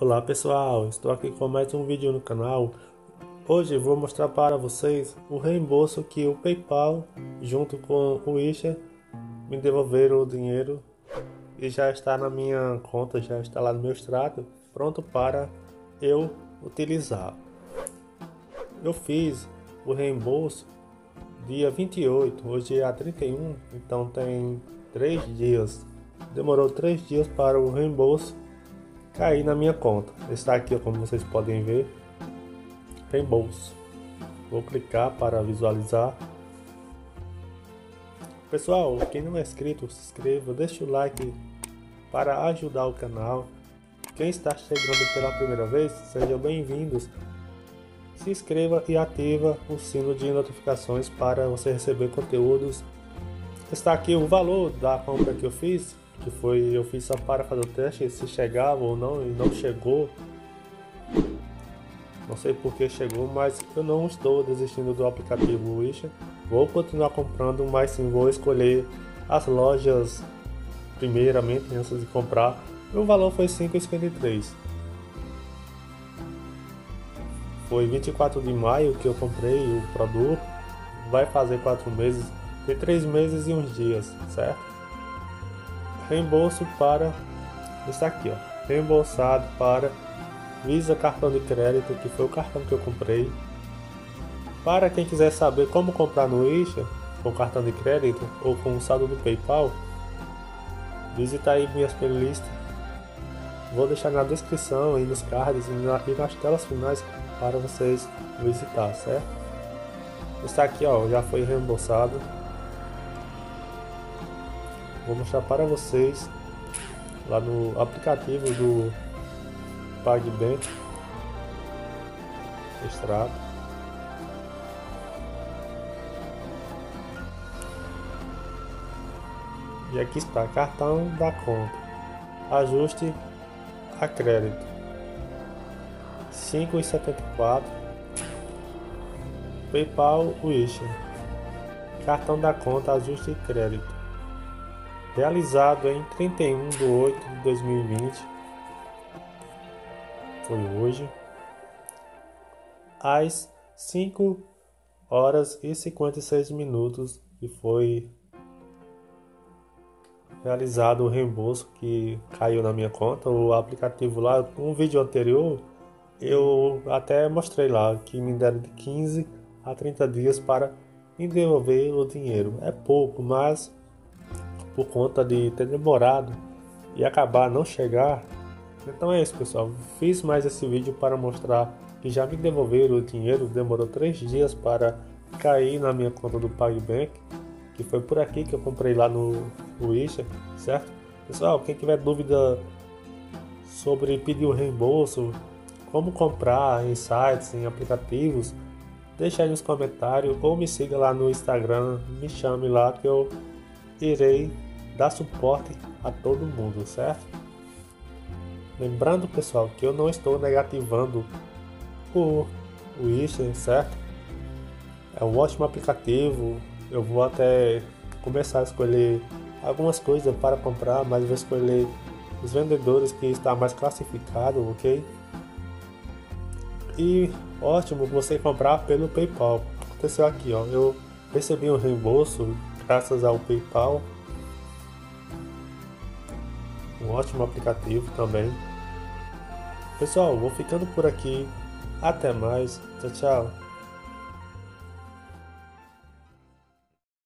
Olá pessoal, estou aqui com mais um vídeo no canal. Hoje vou mostrar para vocês o reembolso que o PayPal junto com o Wisher me devolveram o dinheiro e já está na minha conta, já está lá no meu extrato, pronto para eu utilizar. Eu fiz o reembolso dia 28, hoje é a 31, então tem 3 dias. Demorou 3 dias para o reembolso cair na minha conta. Está aqui, como vocês podem ver, reembolso. Vou clicar para visualizar. Pessoal, quem não é inscrito, se inscreva, deixe o like para ajudar o canal. Quem está chegando pela primeira vez, sejam bem-vindos. Se inscreva e ativa o sino de notificações para você receber conteúdos. Está aqui o valor da compra que eu fiz, que foi eu fiz só para fazer o teste se chegava ou não e não chegou. Não sei por que chegou, mas eu não estou desistindo do aplicativo Wish. Vou continuar comprando, mas sim vou escolher as lojas primeiramente antes de comprar. O valor foi 5,53. Foi 24 de maio que eu comprei o produto. Vai fazer 4 meses. Tem 3 meses e uns dias, certo? Reembolso para está aqui, ó, reembolsado para Visa cartão de crédito, que foi o cartão que eu comprei. Para quem quiser saber como comprar no Isha com cartão de crédito ou com o saldo do PayPal, visita aí minhas playlists. Vou deixar na descrição e nos cards e nas telas finais para vocês visitar, certo? Está aqui, ó, já foi reembolsado Vou mostrar para vocês lá no aplicativo do PagBank. Extrato. E aqui está, cartão da conta, ajuste a crédito, 5,74, PayPal Wish, cartão da conta, ajuste crédito realizado em 31 de 8 de 2020, foi hoje, às 5 horas e 56 minutos e foi realizado o reembolso que caiu na minha conta. O aplicativo lá, um vídeo anterior, eu até mostrei lá que me deram de 15 a 30 dias para me devolver o dinheiro. É pouco, mas por conta de ter demorado e acabar não chegar. Então é isso pessoal, fiz mais esse vídeo para mostrar que já me devolveram o dinheiro, demorou 3 dias para cair na minha conta do PagBank, que foi por aqui que eu comprei lá no Wisha, certo? Pessoal, quem tiver dúvida sobre pedir o reembolso, como comprar em sites, em aplicativos, deixa aí nos comentários ou me siga lá no Instagram, me chame lá que eu irei dar suporte a todo mundo, certo? Lembrando, pessoal, que eu não estou negativando o Wishing, certo? É um ótimo aplicativo. Eu vou até começar a escolher algumas coisas para comprar, mas vou escolher os vendedores que está mais classificado, ok? E ótimo você comprar pelo PayPal. Aconteceu aqui, ó, eu recebi um reembolso graças ao PayPal um ótimo aplicativo também. Pessoal, vou ficando por aqui. Até mais. Tchau, tchau.